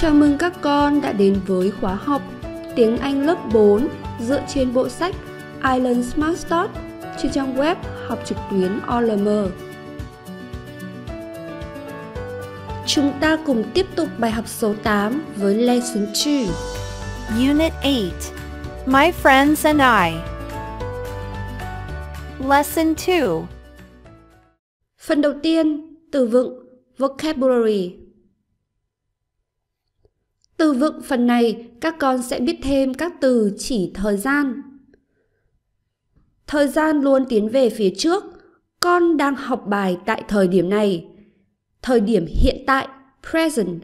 Chào mừng các con đã đến với khóa học tiếng Anh lớp 4 dựa trên bộ sách Island Smart Start trên trang web học trực tuyến OLM. Chúng ta cùng tiếp tục bài học số 8 với Lesson 2. Unit 8 My Friends and I. Lesson 2 Phần đầu tiên, từ vựng vocabulary. Từ vựng phần này các con sẽ biết thêm các từ chỉ thời gian. Thời gian luôn tiến về phía trước, con đang học bài tại thời điểm này. Thời điểm hiện tại, present,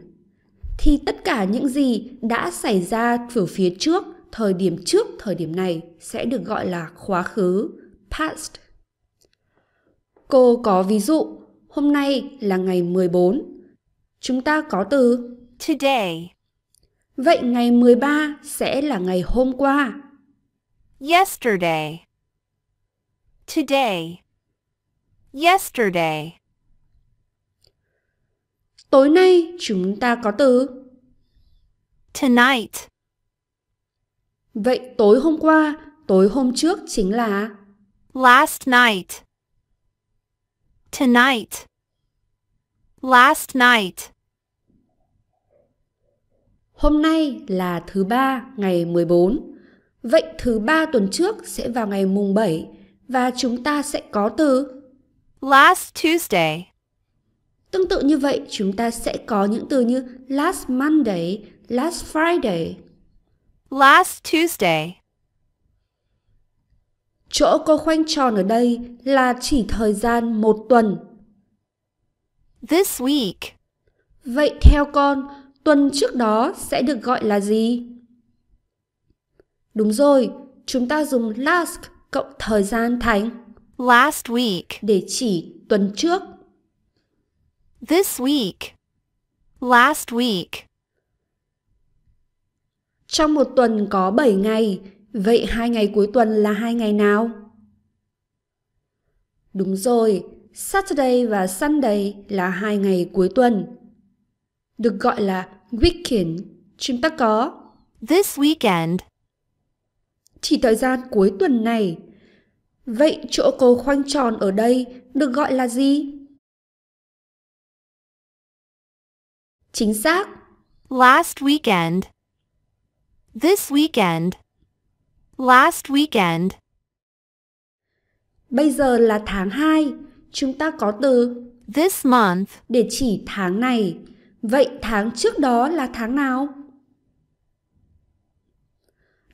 thì tất cả những gì đã xảy ra ở phía trước, thời điểm trước thời điểm này sẽ được gọi là quá khứ, past. Cô có ví dụ, hôm nay là ngày 14. Chúng ta có từ Today. Vậy ngày 13 sẽ là ngày hôm qua. Yesterday. Today. Yesterday. Tối nay chúng ta có từ Tonight. Vậy tối hôm qua, tối hôm trước chính là Last night. Tonight. Last night. Hôm nay là thứ ba ngày 14. Vậy thứ ba tuần trước sẽ vào ngày mùng 7 và chúng ta sẽ có từ Last Tuesday. Tương tự như vậy, chúng ta sẽ có những từ như last Monday, last Friday. Last Tuesday. Chỗ cô khoanh tròn ở đây là chỉ thời gian một tuần. This week. Vậy theo con, tuần trước đó sẽ được gọi là gì? Đúng rồi, chúng ta dùng last cộng thời gian thành Last week. để chỉ tuần trước. This week. Last week. Trong một tuần có 7 ngày, vậy hai ngày cuối tuần là hai ngày nào? Đúng rồi, Saturday và Sunday là hai ngày cuối tuần. Được gọi là weekend. Chúng ta có This weekend. chỉ thời gian cuối tuần này. Vậy chỗ cô khoanh tròn ở đây được gọi là gì? Chính xác, Last weekend. This weekend. Last weekend. bây giờ là tháng 2. Chúng ta có từ This month. để chỉ tháng này. Vậy tháng trước đó là tháng nào?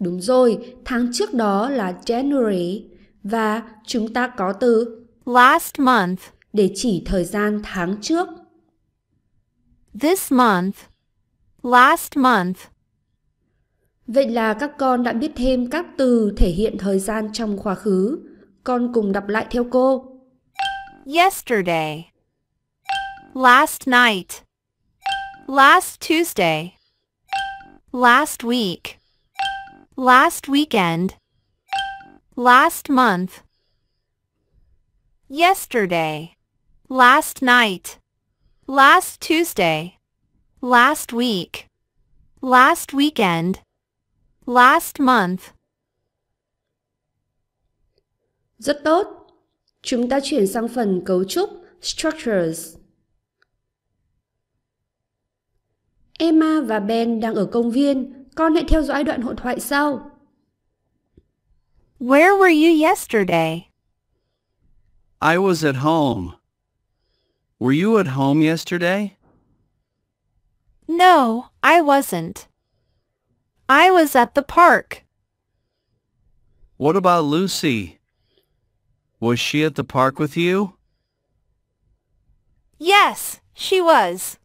Đúng rồi, tháng trước đó là January và chúng ta có từ Last month. để chỉ thời gian tháng trước. This month. Last month. Vậy là các con đã biết thêm các từ thể hiện thời gian trong quá khứ. Con cùng đọc lại theo cô. Yesterday. Last night. Last Tuesday. Last week. Last weekend. Last month. Yesterday. Last night. Last Tuesday. Last week. Last weekend. Last month. Rất tốt. Chúng ta chuyển sang phần cấu trúc structures. Emma và Ben đang ở công viên. Con hãy theo dõi đoạn hội thoại sau. Where were you yesterday? I was at home. Were you at home yesterday? No, I wasn't. I was at the park. What about Lucy? Was she at the park with you? Yes, she was.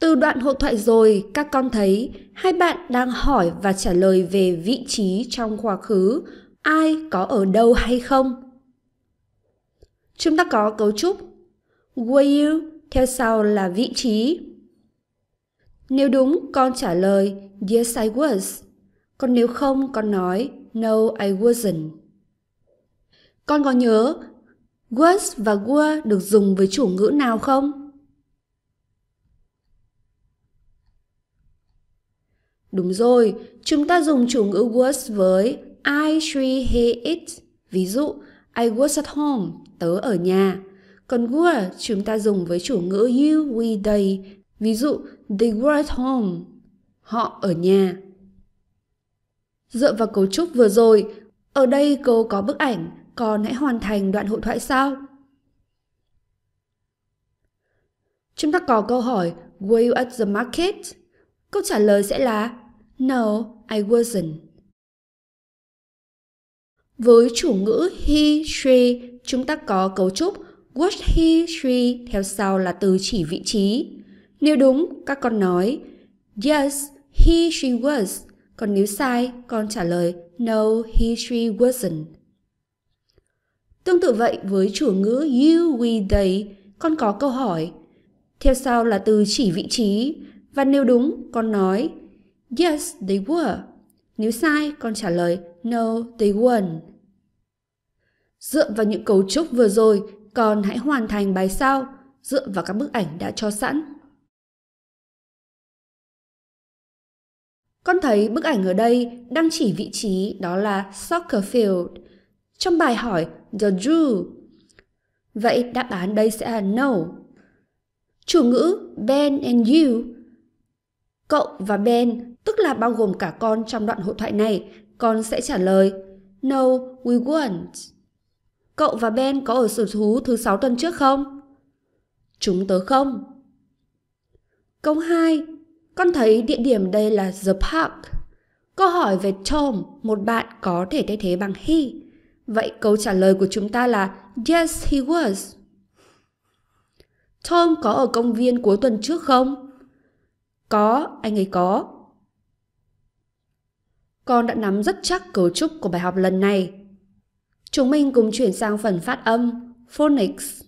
Từ đoạn hội thoại rồi, các con thấy hai bạn đang hỏi và trả lời về vị trí trong quá khứ, ai có ở đâu hay không. Chúng ta có cấu trúc were you theo sau là vị trí. Nếu đúng, con trả lời yes I was. Còn nếu không, con nói no I wasn't. Con có nhớ was và were được dùng với chủ ngữ nào không? Đúng rồi, chúng ta dùng chủ ngữ was với I, she, he, it. Ví dụ, I was at home, tớ ở nhà. Còn were chúng ta dùng với chủ ngữ you, we, they. Ví dụ, they were at home, họ ở nhà. Dựa vào cấu trúc vừa rồi, ở đây cô có bức ảnh, còn hãy hoàn thành đoạn hội thoại sau. Chúng ta có câu hỏi Were you at the market? Câu trả lời sẽ là No, I wasn't. Với chủ ngữ he, she, chúng ta có cấu trúc was he, she theo sau là từ chỉ vị trí. Nếu đúng, các con nói Yes, he, she was. Còn nếu sai, con trả lời No, he, she wasn't. Tương tự vậy với chủ ngữ you, we, they, con có câu hỏi. Theo sau là từ chỉ vị trí. Và nếu đúng, con nói Yes, they were. Nếu sai, con trả lời No, they weren't. Dựa vào những cấu trúc vừa rồi, con hãy hoàn thành bài sau dựa vào các bức ảnh đã cho sẵn. Con thấy bức ảnh ở đây đang chỉ vị trí đó là soccer field. Trong bài hỏi The Drew. Vậy đáp án đây sẽ là no. Chủ ngữ Ben and you. Cậu và Ben tức là bao gồm cả con trong đoạn hội thoại này. Con sẽ trả lời No, we won't. Cậu và Ben có ở sở thú thứ 6 tuần trước không? Chúng tớ không. Câu 2. Con thấy địa điểm đây là The Park. Câu hỏi về Tom, một bạn có thể thay thế bằng he. Vậy câu trả lời của chúng ta là Yes, he was. Tom có ở công viên cuối tuần trước không? Có, anh ấy có. Con đã nắm rất chắc cấu trúc của bài học lần này. Chúng mình cùng chuyển sang phần phát âm, phonics.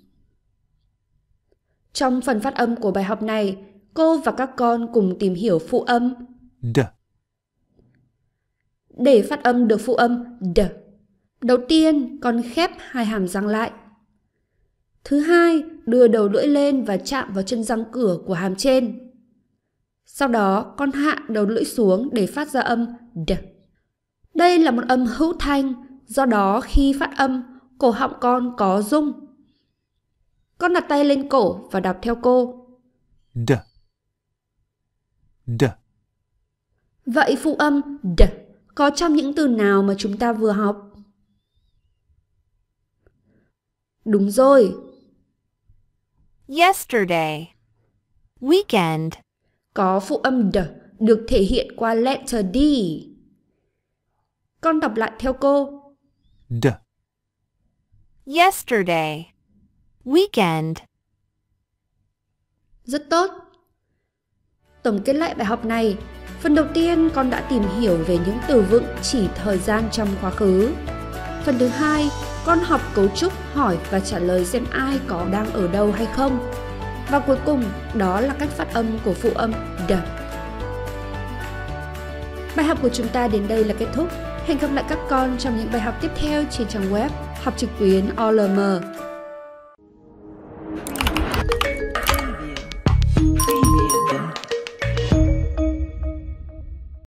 Trong phần phát âm của bài học này, cô và các con cùng tìm hiểu phụ âm D. để phát âm được phụ âm d. Đầu tiên, con khép hai hàm răng lại. Thứ hai, đưa đầu lưỡi lên và chạm vào chân răng cửa của hàm trên. Sau đó, con hạ đầu lưỡi xuống để phát ra âm d. Đây là một âm hữu thanh, do đó khi phát âm, cổ họng con có rung. Con đặt tay lên cổ và đọc theo cô. D. D. Vậy phụ âm d có trong những từ nào mà chúng ta vừa học? Đúng rồi, Yesterday. Weekend. Có phụ âm d được thể hiện qua letter D. Con đọc lại theo cô. D. Yesterday. Weekend. Rất tốt. Tổng kết lại bài học này, phần đầu tiên con đã tìm hiểu về những từ vựng chỉ thời gian trong quá khứ. Phần thứ hai, con học cấu trúc hỏi và trả lời xem ai có đang ở đâu hay không. Và cuối cùng, đó là cách phát âm của phụ âm leader. Bài học của chúng ta đến đây là kết thúc. Hẹn gặp lại các con trong những bài học tiếp theo trên trang web học trực tuyến OLM